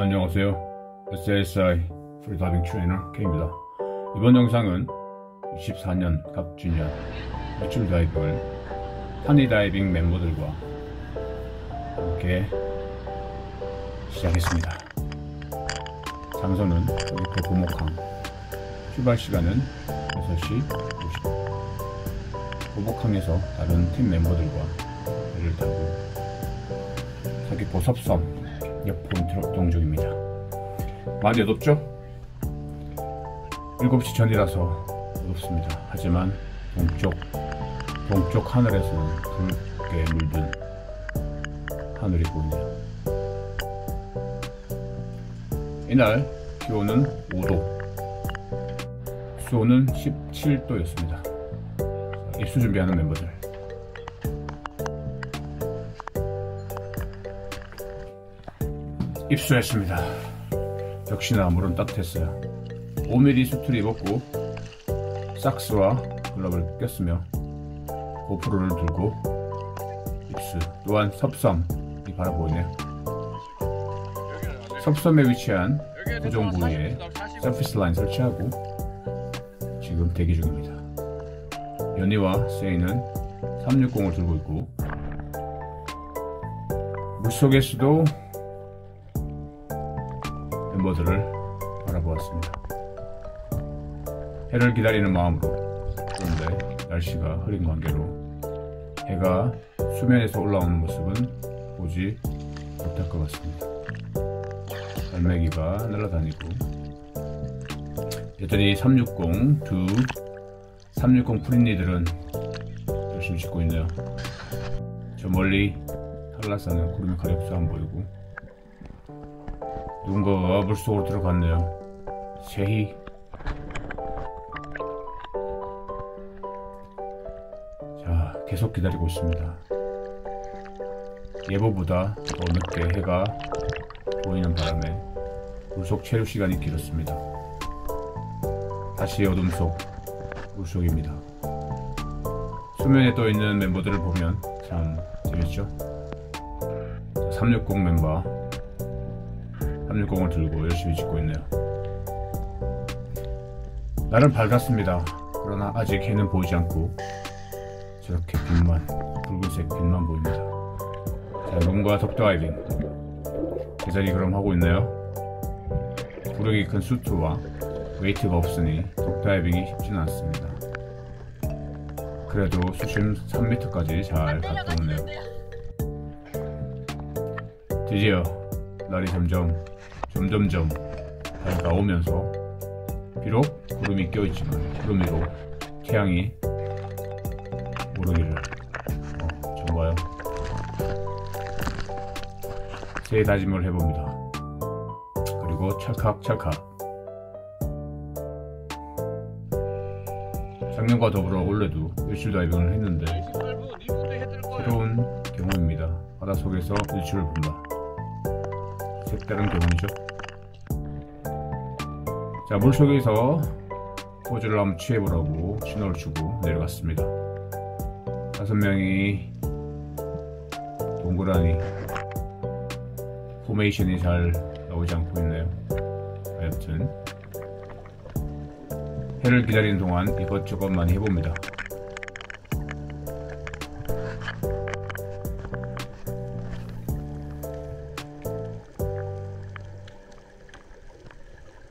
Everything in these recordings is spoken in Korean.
안녕하세요. SSI 프리다이빙 트레이너 K입니다. 이번 영상은 24년 갑진년 일출 다이빙을 한 이 다이빙 멤버들과 함께 시작했습니다. 장소는 여기 보목항 출발 시간은 6시 50분 보목항에서 다른 팀 멤버들과 배를 타고 서귀포 섭섬 옆 중입니다. 많이 어둡죠? 7시 전이라서 어둡습니다. 하지만 동쪽, 동쪽 하늘에서는 붉게 물든 하늘이 보이네요. 이날 기온은 5도, 수온은 17도였습니다. 입수 준비하는 멤버들. 입수했습니다. 역시나 물은 따뜻했어요. 5mm 수트를 입었고 삭스와 글러브를 꼈으며 고프로를 들고 입수 또한 섭섬이 바라보이네요. 섭섬에 위치한 고정 부위에 서피스 라인 설치하고 지금 대기 중입니다. 연희와 세이는 360을 들고 있고 물속에서도 멤버들을 바라보았습니다. 해를 기다리는 마음으로 그런데 날씨가 흐린 관계로 해가 수면에서 올라오는 모습은 보지 못할 것 같습니다. 갈매기가 날아다니고 여전히 360 두 360 프린니들은 열심히 짓고 있네요. 저 멀리 한라산은 구름이 가렵서 안 보이고 누군가가 물속으로 들어갔네요. 새희. 자, 계속 기다리고 있습니다. 예보보다 더 늦게 해가 보이는 바람에 물속 체류 시간이 길었습니다. 다시 어둠 속 물속입니다. 수면에 떠 있는 멤버들을 보면 참 재밌죠? 360 멤버 360을 들고 열심히 짓고 있네요. 날은 밝았습니다. 그러나 아직 해는 보이지 않고 저렇게 빛만, 붉은색 빛만 보입니다. 자, 룸과 덕다이빙 계절이 그럼 하고 있나요? 부력이 큰 수트와 웨이트가 없으니 덕다이빙이 쉽지는 않습니다. 그래도 수심 3m까지 잘 갔다 오네요. 드디어 날이 점점 점점점 밝아오면서 비록 구름이 껴있지만 구름 위로 태양이 오르기를 어, 좋아요 새 다짐을 해봅니다. 그리고 찰칵찰칵. 작년과 더불어 올해도 일출 다이빙을 했는데 새로운 경험입니다. 바닷속에서 일출을 본다 색다른 경험이죠. 자, 물속에서 포즈를 한번 취해보라고 신호를 주고 내려갔습니다. 다섯 명이 동그라니 포메이션이 잘 나오지 않고 있네요. 하여튼 해를 기다리는 동안 이것저것 많이 해봅니다.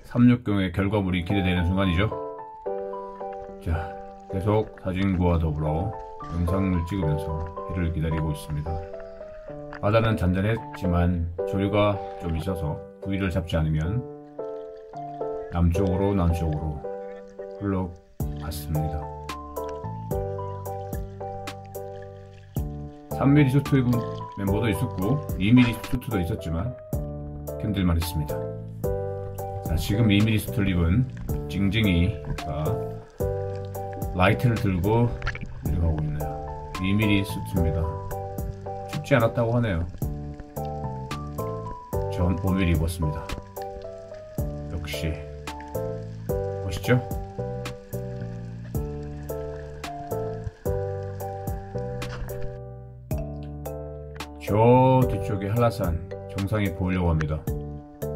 360의 결과물이 기대되는 순간이죠. 자, 계속 사진과 더불어 영상을 찍으면서 해를 기다리고 있습니다. 바다는 잔잔했지만 조류가 좀 있어서 부위를 잡지 않으면 남쪽으로 남쪽으로 흘러갔습니다. 3mm 수트 멤버도 있었고 2mm 수트도 있었지만 견딜만 했습니다. 자, 지금 2mm 스툴립은 징징이가 라이트를 들고 내려가고 있네요. 2mm 수트입니다. 춥지 않았다고 하네요. 전 5mm 입었습니다. 역시 멋있죠? 저 뒤쪽에 한라산 정상이 보이려고 합니다.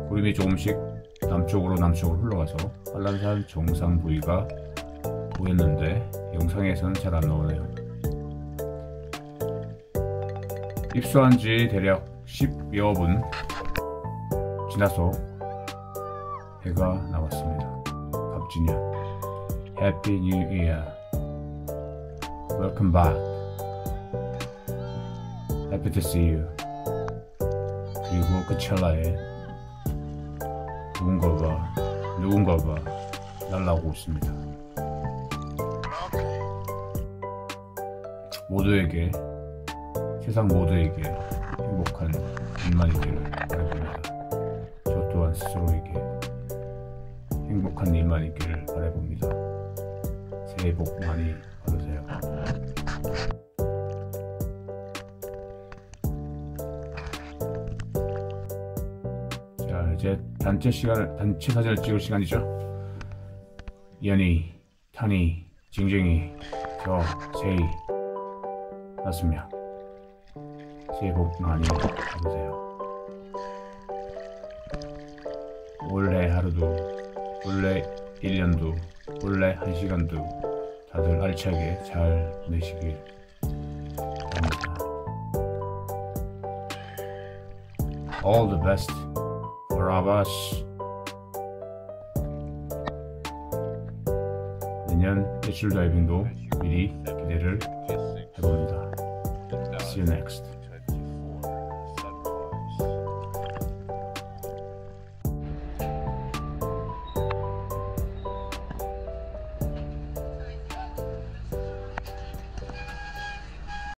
구름이 조금씩 남쪽으로 남쪽으로 흘러가서 한란산 정상 부위가 보였는데 영상에서는 잘 안 나오네요. 입수한 지 대략 10여 분 지나서 해가 나왔습니다. 갑진년 Happy New Year Welcome back Happy to see you 그리고 그 찰나에 누군가가 누군가가 날라오고 있습니다. 모두에게 세상 모두에게 행복한 일만 있기를 바라봅니다. 저 또한 스스로에게 행복한 일만 있기를 바라봅니다. 새해 복 많이 받으세요. 단체 시간을 단체 사진을 찍을 시간이죠. 연희, 탄이, 징징이, 저, 세이 명 새해 복 많이 받으세요. 올해 하루도 올해 1년도 올해 1시간도 다들 알차게 잘 보내시길 바랍니다. All the best us. 내년 내출 다이빙도 미리 기대를 해봅니다. See you next.